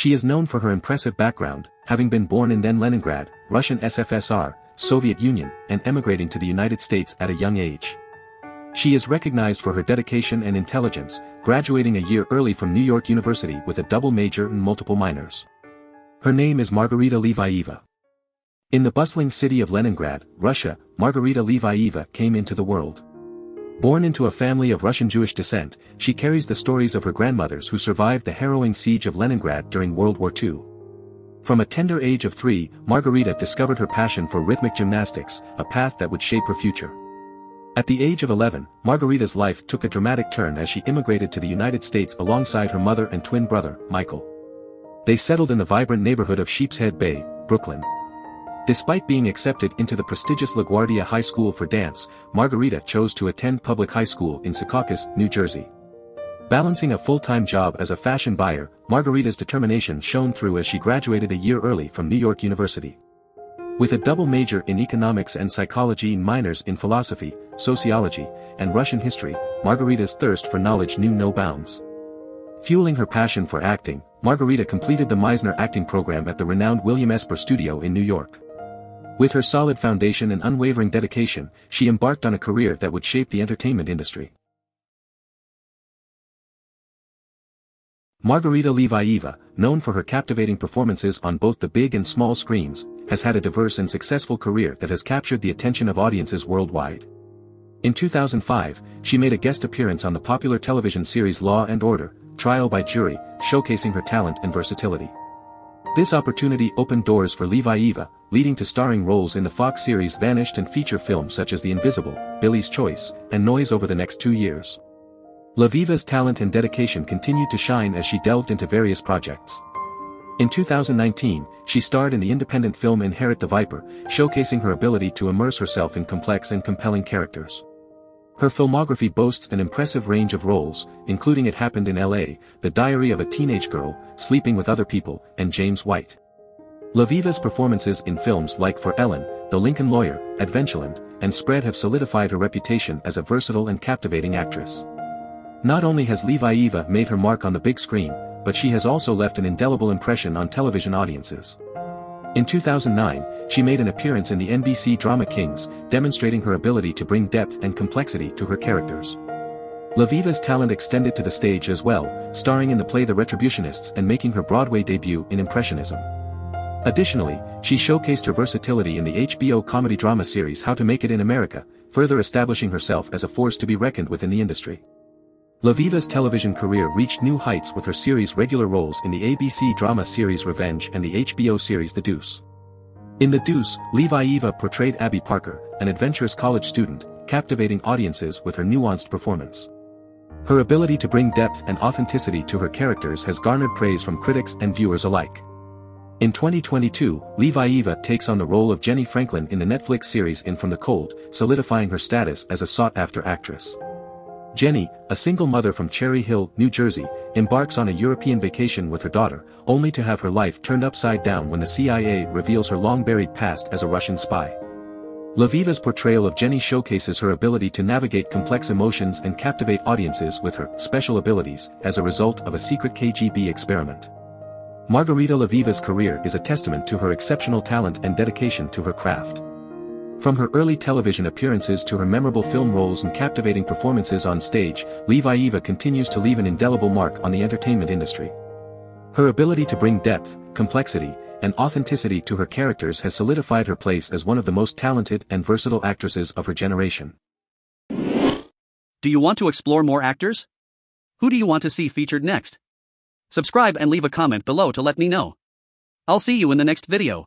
She is known for her impressive background, having been born in then Leningrad, Russian SFSR, Soviet Union, and emigrating to the United States at a young age. She is recognized for her dedication and intelligence, graduating a year early from New York University with a double major and multiple minors. Her name is Margarita Levieva. In the bustling city of Leningrad, Russia, Margarita Levieva came into the world. Born into a family of Russian Jewish descent, she carries the stories of her grandmothers who survived the harrowing siege of Leningrad during World War II. From a tender age of three, Margarita discovered her passion for rhythmic gymnastics, a path that would shape her future. At the age of 11, Margarita's life took a dramatic turn as she immigrated to the United States alongside her mother and twin brother, Michael. They settled in the vibrant neighborhood of Sheepshead Bay, Brooklyn. Despite being accepted into the prestigious LaGuardia High School for Dance, Margarita chose to attend public high school in Secaucus, New Jersey. Balancing a full-time job as a fashion buyer, Margarita's determination shone through as she graduated a year early from New York University. With a double major in economics and psychology minors in philosophy, sociology, and Russian history, Margarita's thirst for knowledge knew no bounds. Fueling her passion for acting, Margarita completed the Meisner acting program at the renowned William Esper Studio in New York. With her solid foundation and unwavering dedication, she embarked on a career that would shape the entertainment industry. Margarita Levieva, known for her captivating performances on both the big and small screens, has had a diverse and successful career that has captured the attention of audiences worldwide. In 2005, she made a guest appearance on the popular television series Law and Order, Trial by Jury, showcasing her talent and versatility. This opportunity opened doors for Levieva, leading to starring roles in the Fox series Vanished and feature films such as The Invisible, Billy's Choice, and Noise over the next two years. Levieva's talent and dedication continued to shine as she delved into various projects. In 2019, she starred in the independent film Inherit the Viper, showcasing her ability to immerse herself in complex and compelling characters. Her filmography boasts an impressive range of roles, including It Happened in L.A., The Diary of a Teenage Girl, Sleeping with Other People, and James White. Levieva's performances in films like For Ellen, The Lincoln Lawyer, Adventureland, and Spread have solidified her reputation as a versatile and captivating actress. Not only has Levieva made her mark on the big screen, but she has also left an indelible impression on television audiences. In 2009, she made an appearance in the NBC drama Kings, demonstrating her ability to bring depth and complexity to her characters. Levieva's talent extended to the stage as well, starring in the play The Retributionists and making her Broadway debut in Impressionism. Additionally, she showcased her versatility in the HBO comedy drama series How to Make It in America, further establishing herself as a force to be reckoned with in the industry. Levieva's television career reached new heights with her series regular roles in the ABC drama series Revenge and the HBO series The Deuce. In The Deuce, Levieva portrayed Abby Parker, an adventurous college student, captivating audiences with her nuanced performance. Her ability to bring depth and authenticity to her characters has garnered praise from critics and viewers alike. In 2022, Levieva takes on the role of Jenny Franklin in the Netflix series In From the Cold, solidifying her status as a sought-after actress. Jenny, a single mother from Cherry Hill, New Jersey, embarks on a European vacation with her daughter, only to have her life turned upside down when the CIA reveals her long-buried past as a Russian spy. Levieva's portrayal of Jenny showcases her ability to navigate complex emotions and captivate audiences with her special abilities as a result of a secret KGB experiment. Margarita Levieva's career is a testament to her exceptional talent and dedication to her craft. From her early television appearances to her memorable film roles and captivating performances on stage, Levieva continues to leave an indelible mark on the entertainment industry. Her ability to bring depth, complexity, and authenticity to her characters has solidified her place as one of the most talented and versatile actresses of her generation. Do you want to explore more actors? Who do you want to see featured next? Subscribe and leave a comment below to let me know. I'll see you in the next video.